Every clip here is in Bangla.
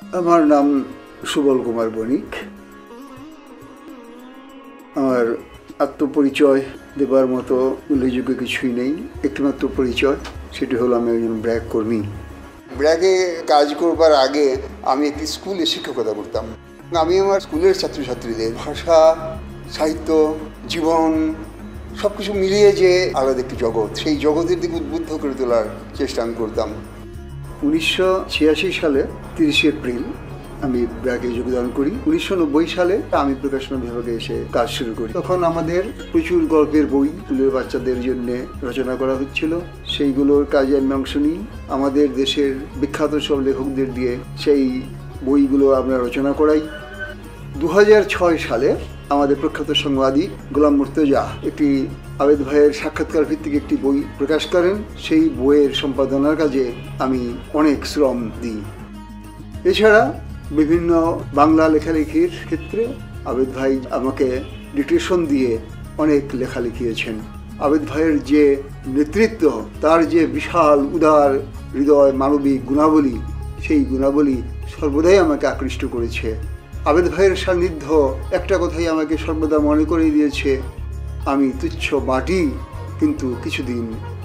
আমার নাম সুবল কুমার বণিক। আমার আত্মপরিচয় দেবার মতো উল্লেখযোগ্য কিছুই নেই, একটিমাত্র পরিচয়, সেটি হলো আমি একজন ব্র্যাক কর্মী। ব্র্যাকে কাজ করবার আগে আমি একটি স্কুলে শিক্ষকতা করতাম। আমি আমার স্কুলের ছাত্রছাত্রীদের ভাষা, সাহিত্য, জীবন সব কিছু মিলিয়ে যে আলাদা একটি জগৎ, সেই জগতের দিকে উদ্বুদ্ধ করে তোলার চেষ্টা আমি করতাম। উনিশশো ছিয়াশি সালে তিরিশে এপ্রিল আমি ব্র্যাকে যোগদান করি। উনিশশো নব্বই সালে আমি প্রকাশনা বিভাগে এসে কাজ শুরু করি। তখন আমাদের প্রচুর গল্পের বই স্কুলের বাচ্চাদের জন্য রচনা করা হচ্ছিল। সেইগুলোর কাজে আমি অংশ নিই। আমাদের দেশের বিখ্যাত সব লেখকদের দিয়ে সেই বইগুলো আমরা রচনা করাই। দু হাজার ছয় সালে আমাদের প্রখ্যাত সংবাদী গোলাম মুর্তজা একটি আবেদ ভাইয়ের সাক্ষাৎকার ভিত্তিক একটি বই প্রকাশ করেন। সেই বইয়ের সম্পাদনার কাজে আমি অনেক শ্রম দিই। এছাড়া বিভিন্ন বাংলা লেখালেখির ক্ষেত্রে আবেদ ভাই আমাকে ডিটেশন দিয়ে অনেক লেখা লিখিয়েছেন। আবেদ ভাইয়ের যে নেতৃত্ব, তার যে বিশাল, উদার হৃদয়, মানবিক গুণাবলী, সেই গুণাবলী সর্বদাই আমাকে আকৃষ্ট করেছে। আবেদ ভাইয়ের সান্নিধ্য একটা কথাই আমাকে সর্বদা মনে করে দিয়েছে। আমি তুচ্ছ মাটি কিন্তু কিছুদিন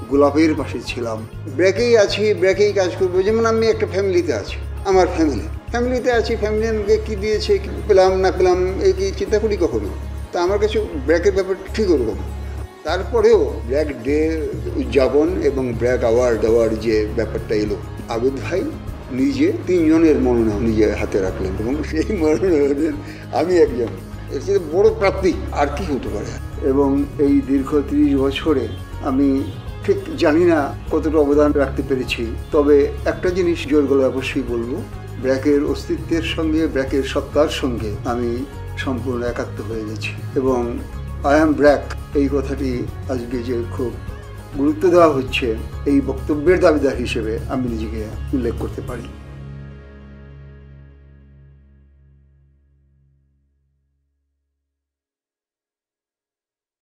গোলাপের পাশে ছিলাম। ব্র্যাকেই আছি ব্র্যাকেই কাজ করব। যেমন আমি একটা ফ্যামিলিতে আছি, আমার ফ্যামিলি। ফ্যামিলিতে আছি, ফ্যামিলি আমাকে কী দিয়েছে, কী পেলাম, না পেলাম, এই কি চিন্তা করি কখনো? তা আমার কাছে ব্র্যাকের ব্যাপার ঠিক ওরকম তারপরেও ব্র্যাক ডে উদযাপন এবং ব্র্যাক অ্যাওয়ার্ড দেওয়ার যে ব্যাপারটা এলো, আবেদ ভাই নিজে তিনজনের মনোনয়ন নিজে হাতে রাখলেন এবং সেই মনোনয়নের আমি একজন। এর চেয়ে বড় প্রাপ্তি আর কি হতে পারে? এবং এই দীর্ঘ তিরিশ বছরে আমি ঠিক জানি না কতটা অবদান রাখতে পেরেছি, তবে একটা জিনিস জোর গলা অবশ্যই বলব, ব্র্যাকের অস্তিত্বের সঙ্গে, ব্র্যাকের সত্তার সঙ্গে আমি সম্পূর্ণ একাত্ম হয়ে গেছি এবং আই অ্যাম ব্র্যাক এই কথাটি আজকে যে খুব গুরুত্ব দেওয়া হচ্ছে এই বক্তব্যের দাবিদার হিসেবে আমি নিজেকে উল্লেখ করতে পারি।